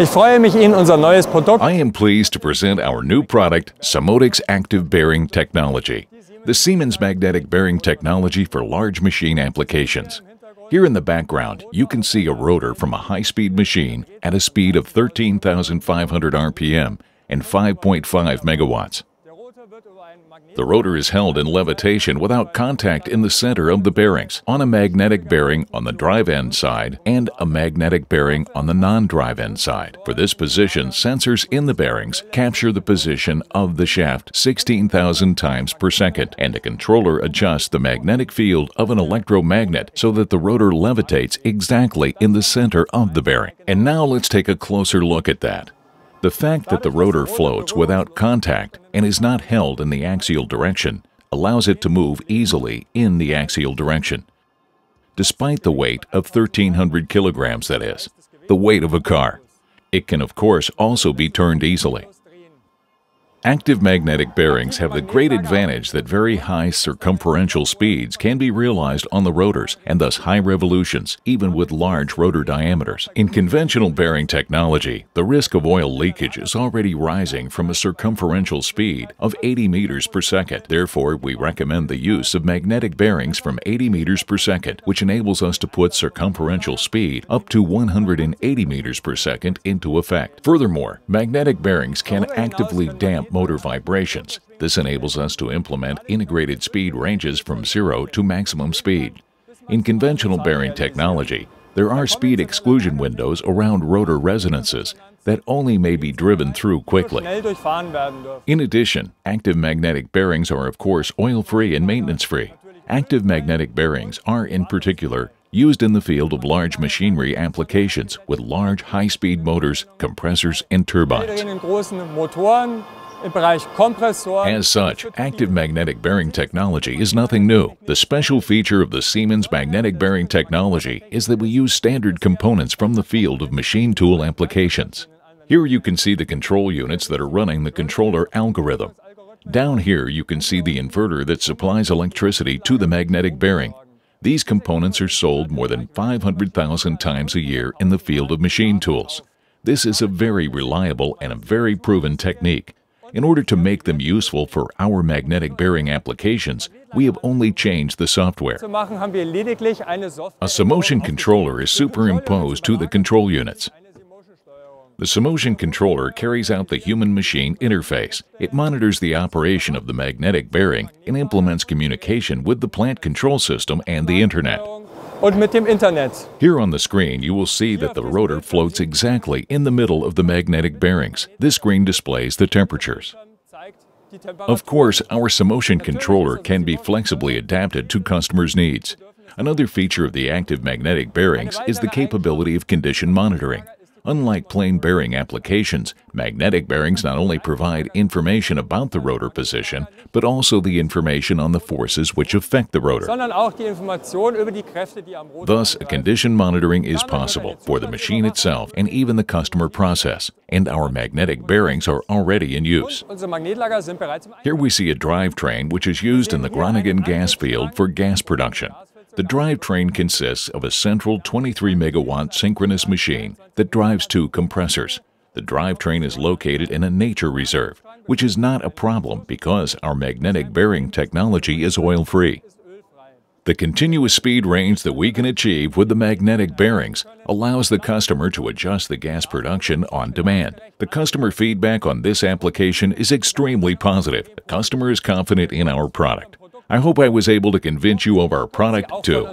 Ich freue mich, Ihnen unser neues Produkt I am pleased to present our new product, SIMOTICS Active Bearing Technology, the Siemens magnetic bearing technology for large machine applications. Here in the background, you can see a rotor from a high-speed machine at a speed of 13,500 RPM and 5.5 megawatts. The rotor is held in levitation without contact in the center of the bearings on a magnetic bearing on the drive end side and a magnetic bearing on the non-drive end side. For this position, sensors in the bearings capture the position of the shaft 16,000 times per second, and a controller adjusts the magnetic field of an electromagnet so that the rotor levitates exactly in the center of the bearing. And now let's take a closer look at that. The fact that the rotor floats without contact and is not held in the axial direction allows it to move easily in the axial direction. Despite the weight of 1,300 kilograms, that is, the weight of a car, it can of course also be turned easily. Active magnetic bearings have the great advantage that very high circumferential speeds can be realized on the rotors and thus high revolutions, even with large rotor diameters. In conventional bearing technology, the risk of oil leakage is already rising from a circumferential speed of 80 meters per second. Therefore, we recommend the use of magnetic bearings from 80 meters per second, which enables us to put circumferential speed up to 180 meters per second into effect. Furthermore, magnetic bearings can actively damp motor vibrations. This enables us to implement integrated speed ranges from zero to maximum speed. In conventional bearing technology, there are speed exclusion windows around rotor resonances that only may be driven through quickly. In addition, active magnetic bearings are of course oil-free and maintenance-free. Active magnetic bearings are in particular used in the field of large machinery applications with large high-speed motors, compressors, and turbines. As such, active magnetic bearing technology is nothing new. The special feature of the Siemens magnetic bearing technology is that we use standard components from the field of machine tool applications. Here you can see the control units that are running the controller algorithm. Down here you can see the inverter that supplies electricity to the magnetic bearing. These components are sold more than 500,000 times a year in the field of machine tools. This is a very reliable and a very proven technique. In order to make them useful for our magnetic bearing applications, we have only changed the software. zu machen, haben wir lediglich eine Software. A SIMOTION controller is superimposed to the control units. The SIMOTION controller carries out the human-machine interface. It monitors the operation of the magnetic bearing and implements communication with the plant control system and the internet. Und mit dem Internet. Here on the screen, you will see that the rotor floats exactly in the middle of the magnetic bearings. This screen displays the temperatures. Of course, our SIMOTION controller can be flexibly adapted to customers' needs. Another feature of the active magnetic bearings is the capability of condition monitoring. Unlike plain bearing applications, magnetic bearings not only provide information about the rotor position, but also the information on the forces which affect the rotor. sondern auch die Information über die Kräfte, die am Rotor Thus, a condition monitoring is possible for the machine itself and even the customer process, and our magnetic bearings are already in use. Unsere Magnetlager sind bereits im Here we see a drivetrain which is used in the Groningen gas field for gas production. The drivetrain consists of a central 23 megawatt synchronous machine that drives two compressors. The drivetrain is located in a nature reserve, which is not a problem because our magnetic bearing technology is oil free. The continuous speed range that we can achieve with the magnetic bearings allows the customer to adjust the gas production on demand. The customer feedback on this application is extremely positive. The customer is confident in our product. I hope I was able to convince you of our product too.